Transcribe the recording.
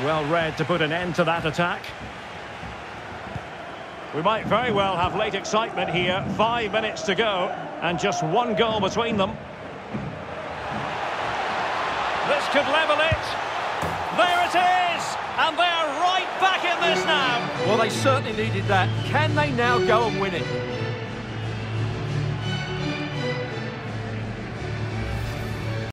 Well read to put an end to that attack. We might very well have late excitement here. Five minutes to go, and just one goal between them. This could level it. There it is! And they're right back in this now. Well, they certainly needed that. Can they now go and win it?